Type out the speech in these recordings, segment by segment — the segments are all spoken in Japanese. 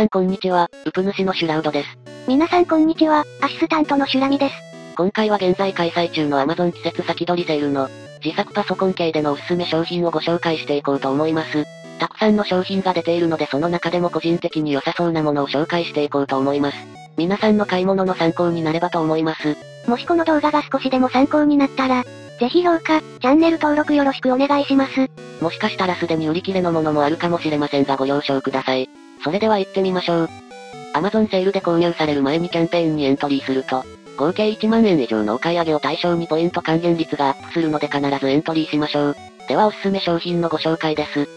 さんこんにちは、ウプ主のシュラウドです。皆さんこんにちは、アシスタントのシュラミです。今回は現在開催中の Amazon 季節先取りセールの、自作パソコン系でのおすすめ商品をご紹介していこうと思います。たくさんの商品が出ているのでその中でも個人的に良さそうなものを紹介していこうと思います。皆さんの買い物の参考になればと思います。もしこの動画が少しでも参考になったら、ぜひ評価、チャンネル登録よろしくお願いします。もしかしたらすでに売り切れのものもあるかもしれませんがご了承ください。それでは行ってみましょう。Amazon セールで購入される前にキャンペーンにエントリーすると、合計1万円以上のお買い上げを対象にポイント還元率がアップするので必ずエントリーしましょう。ではおすすめ商品のご紹介です。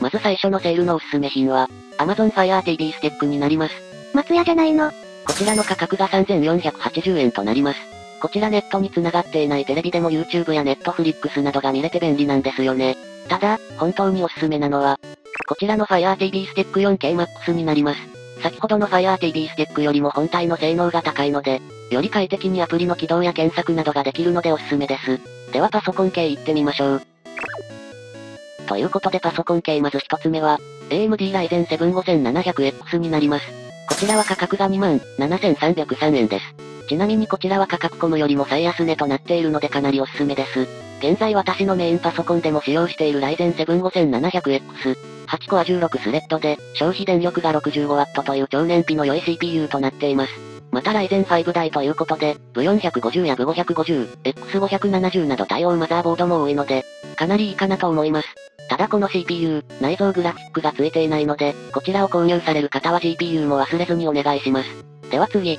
まず最初のセールのおすすめ品は、Amazon Fire TV スティックになります。松屋じゃないの。こちらの価格が3480円となります。こちらネットに繋がっていないテレビでも YouTube や Netflix などが見れて便利なんですよね。ただ、本当におすすめなのは、こちらの Fire TV スティック 4K Max になります。先ほどの Fire TV スティックよりも本体の性能が高いので、より快適にアプリの起動や検索などができるのでおすすめです。ではパソコン系行ってみましょう。ということでパソコン系まず一つ目は、AMD Ryzen 7 5700X になります。こちらは価格が27,303円です。ちなみにこちらは価格コムよりも最安値となっているのでかなりおすすめです。現在私のメインパソコンでも使用している Ryzen 7 5700X、8コア16スレッドで、消費電力が 65W という超燃費の良い CPU となっています。また Ryzen 5台ということで、V450 や V550、X570 など対応マザーボードも多いので、かなりいいかなと思います。ただこの CPU、内蔵グラフィックがついていないので、こちらを購入される方は GPU も忘れずにお願いします。では次。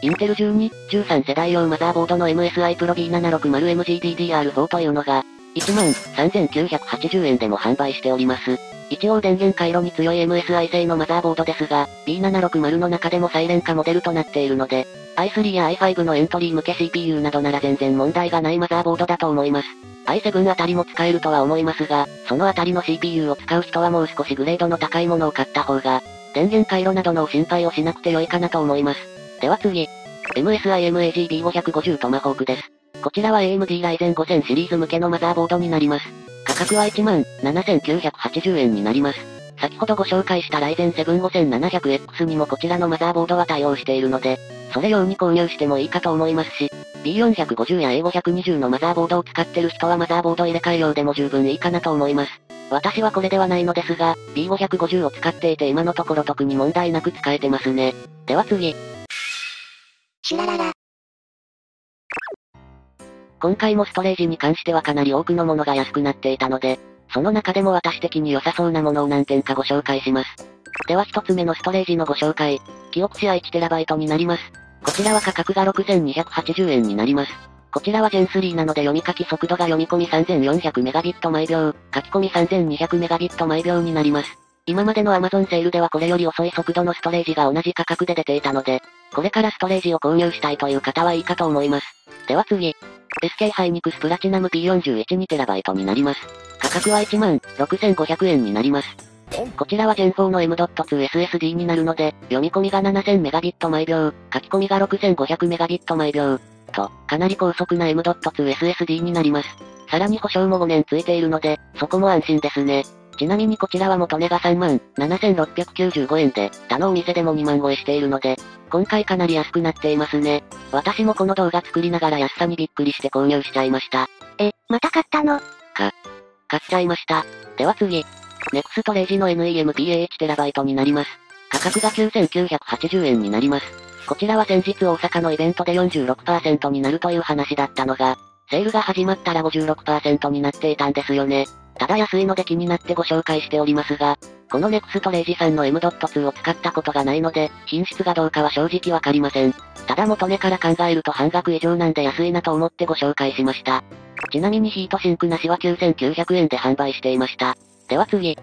インテル12、13世代用マザーボードの MSI Pro B760MG DDR4 というのが、13,980円でも販売しております。一応電源回路に強い MSI 製のマザーボードですが、B760 の中でもサイレン化モデルとなっているので、i3 や i5 のエントリー向け CPU などなら全然問題がないマザーボードだと思います。i7 あたりも使えるとは思いますが、そのあたりの CPU を使う人はもう少しグレードの高いものを買った方が、電源回路などの心配をしなくて良いかなと思います。では次。MSI MAGB550 トマホークです。こちらは AMD Ryzen 5000シリーズ向けのマザーボードになります。価格は17,980円になります。先ほどご紹介した Ryzen 7 5700X にもこちらのマザーボードは対応しているので、それ用に購入してもいいかと思いますし、B450 や A520 のマザーボードを使ってる人はマザーボード入れ替え用でも十分いいかなと思います。私はこれではないのですが、B550 を使っていて今のところ特に問題なく使えてますね。では次。シュラララ。今回もストレージに関してはかなり多くのものが安くなっていたので、その中でも私的に良さそうなものを何点かご紹介します。では一つ目のストレージのご紹介。記憶値は 1TB になります。こちらは価格が6280円になります。こちらは Gen3 なので読み書き速度が読み込み 3400Mbit 毎秒、書き込み 3200Mbit 毎秒になります。今までの Amazon セールではこれより遅い速度のストレージが同じ価格で出ていたので、これからストレージを購入したいという方はいいかと思います。では次。SK ハイニクスプラチナム P41-2TB になります。価格は16,500円になります。こちらは Gen4 の M.2SSD になるので、読み込みが 7000Mbit 毎秒、書き込みが 6500Mbit 毎秒、と、かなり高速な M.2SSD になります。さらに保証も5年ついているので、そこも安心ですね。ちなみにこちらは元値が3万7695円で、他のお店でも2万超えしているので、今回かなり安くなっていますね。私もこの動画作りながら安さにびっくりして購入しちゃいました。え、また買ったの？買っちゃいました。では次。ネクストレージの NEMPA1TB になります。価格が9980円になります。こちらは先日大阪のイベントで46%になるという話だったのが、セールが始まったら56%になっていたんですよね。ただ安いので気になってご紹介しておりますが、このネクストレージさんの M.2 を使ったことがないので、品質がどうかは正直わかりません。ただ元値から考えると半額以上なんで安いなと思ってご紹介しました。ちなみにヒートシンクなしは9900円で販売していました。では次。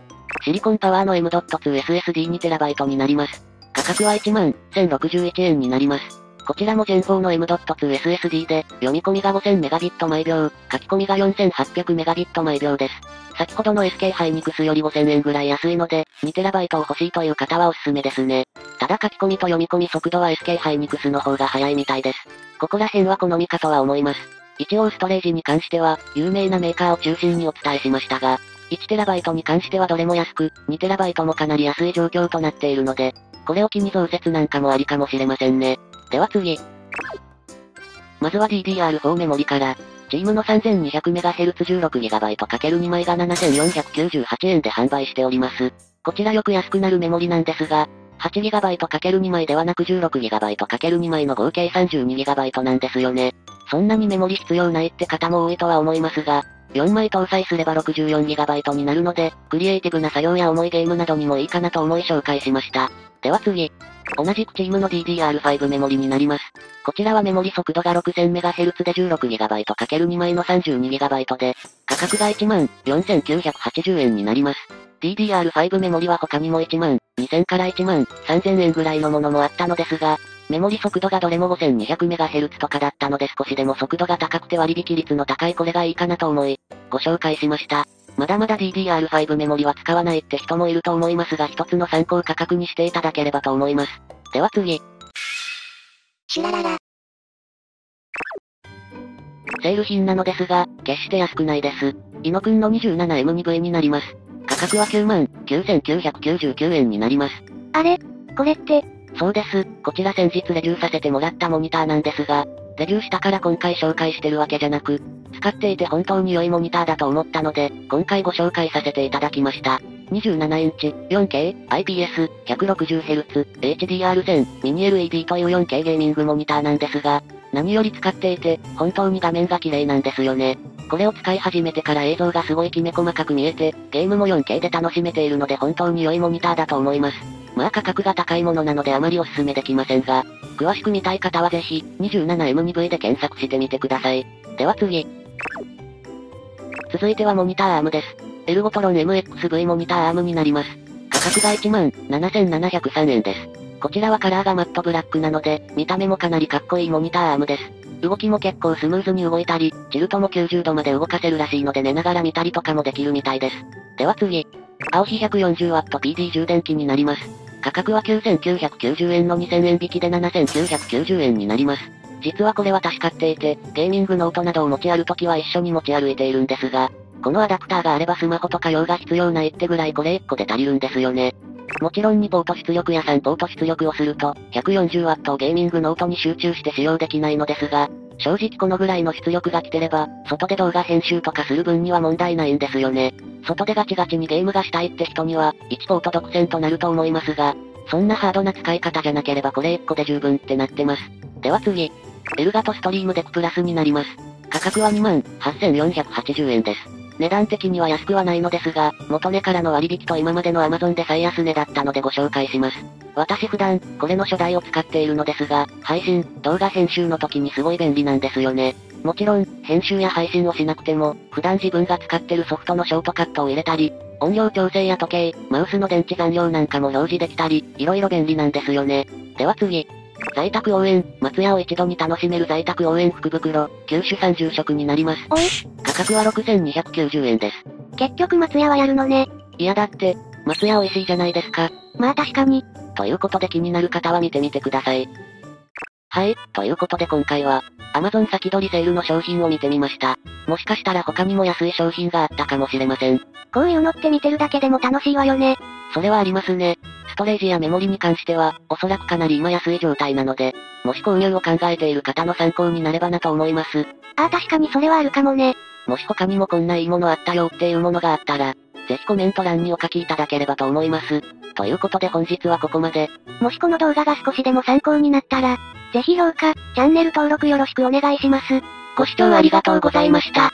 シリコンパワーの M.2SSD2TB になります。価格は11,061円になります。こちらも Gen4 の M.2SSD で、読み込みが 5000Mbit 毎秒、書き込みが 4800Mbit 毎秒です。先ほどの SK ハイニクスより5000円ぐらい安いので、2TB を欲しいという方はおすすめですね。ただ書き込みと読み込み速度は SK ハイニクスの方が早いみたいです。ここら辺は好みかとは思います。一応ストレージに関しては、有名なメーカーを中心にお伝えしましたが、1TB に関してはどれも安く、2TB もかなり安い状況となっているので、これを機に増設なんかもありかもしれませんね。では次。まずは DDR4 メモリから、チームの 3200MHz16GB×2 枚が7498円で販売しております。こちらよく安くなるメモリなんですが、8GB×2 枚ではなく 16GB×2 枚の合計 32GB なんですよね。そんなにメモリ必要ないって方も多いとは思いますが、4枚搭載すれば 64GB になるので、クリエイティブな作業や重いゲームなどにもいいかなと思い紹介しました。では次。同じくチームの DDR5 メモリになります。こちらはメモリ速度が 6000MHz で 16GB×2 枚の 32GB で、価格が14,980円になります。DDR5 メモリは他にも1万2000から1万3000円ぐらいのものもあったのですが、メモリ速度がどれも 5200MHz とかだったので少しでも速度が高くて割引率の高いこれがいいかなと思い、ご紹介しました。まだまだ DDR5 メモリは使わないって人もいると思いますが一つの参考価格にしていただければと思います。では次。シュラララ。セール品なのですが、決して安くないです。イノくんの 27M2V になります。価格は9万9999円になります。あれ？これって、そうです。こちら先日レビューさせてもらったモニターなんですが、レビューしたから今回紹介してるわけじゃなく、使っていて本当に良いモニターだと思ったので、今回ご紹介させていただきました。27インチ、4K、IPS、160Hz、HDR1000、ミニ LED という 4K ゲーミングモニターなんですが、何より使っていて、本当に画面が綺麗なんですよね。これを使い始めてから映像がすごいきめ細かく見えて、ゲームも 4K で楽しめているので本当に良いモニターだと思います。まあ価格が高いものなのであまりお勧めできませんが、詳しく見たい方はぜひ、27M2V で検索してみてください。では次。続いてはモニターアームです。エルゴトロン MXV モニターアームになります。価格が17,703円です。こちらはカラーがマットブラックなので、見た目もかなりかっこいいモニターアームです。動きも結構スムーズに動いたり、チルトも90度まで動かせるらしいので寝ながら見たりとかもできるみたいです。では次。青火 140WPD 充電器になります。価格は9990円の2000円引きで7990円になります。実はこれは確かっていて、ゲーミングノートなどを持ち歩くときは一緒に持ち歩いているんですが、このアダプターがあればスマホとか用が必要ないってぐらいこれ1個で足りるんですよね。もちろん2ポート出力や3ポート出力をすると、140W をゲーミングノートに集中して使用できないのですが、正直このぐらいの出力が来てれば、外で動画編集とかする分には問題ないんですよね。外でガチガチにゲームがしたいって人には、1ポート独占となると思いますが、そんなハードな使い方じゃなければこれ1個で十分ってなってます。では次。エルガトストリームデックプラスになります。価格は28,480円です。値段的には安くはないのですが、元値からの割引と今までの Amazon で最安値だったのでご紹介します。私普段、これの初代を使っているのですが、配信、動画編集の時にすごい便利なんですよね。もちろん、編集や配信をしなくても、普段自分が使ってるソフトのショートカットを入れたり、音量調整や時計、マウスの電池残量なんかも表示できたり、色々便利なんですよね。では次。在宅応援、松屋を一度に楽しめる在宅応援福袋、九種30食になります。おい価格は6290円です。結局松屋はやるのね。いやだって、松屋美味しいじゃないですか。まあ確かに。ということで気になる方は見てみてください。はい、ということで今回は、Amazon 先取りセールの商品を見てみました。もしかしたら他にも安い商品があったかもしれません。こういうのって見てるだけでも楽しいわよね。それはありますね。ストレージやメモリに関しては、おそらくかなり今安い状態なので、もし購入を考えている方の参考になればなと思います。ああ確かにそれはあるかもね。もし他にもこんないいものあったよっていうものがあったら、ぜひコメント欄にお書きいただければと思います。ということで本日はここまで。もしこの動画が少しでも参考になったら、ぜひ評価、チャンネル登録よろしくお願いします。ご視聴ありがとうございました。